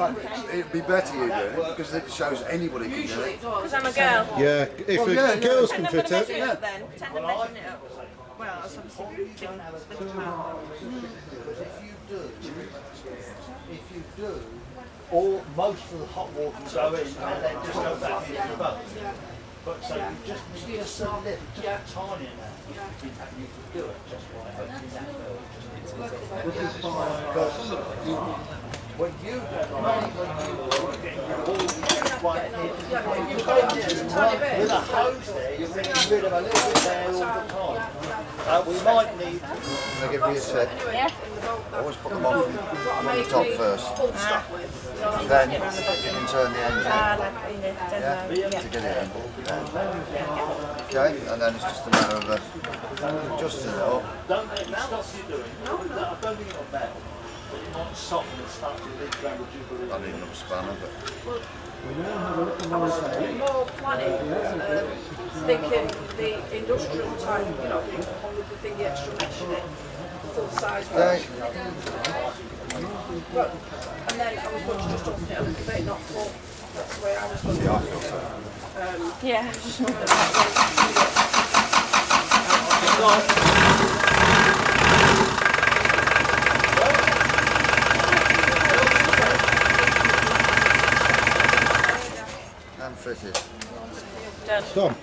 fact, it'd be better you doing it because it shows anybody can do it. Because I'm a girl. Yeah, if Well, the yeah, yeah. girls And can fit it. it up then. Pretend I'm measuring it up. Well, that's obviously big, split amount. Because if you do, if you do, all most of the hot water will go in and then just go back into the boat. But so you just need just a little, just a tiny amount. In fact, you could do it just by opening that valve. Because you, when you, normally when you are getting rid the with a hose there, you're getting rid of a little bit there all the time. Uh, we might need Can I give you a sec? Yeah. Always put them on from, from the top first. Then you can turn the engine. Ah, like, you know, don't Yeah, to get it in. Okay, and then it's just a matter of adjusting it up. Don't stop you doing. No, I don't think it'll melt. But it might soften and start to leak around the jubilee. I need another spanner, but more planning, um, thinking the industrial type, you know, with the thing, the extra mesh in it, full size. okay. But, and then I was going to just open it a little bit, not full. That's the way I was looking Yeah, I at feel so. Yeah, just And fitted. done. Done.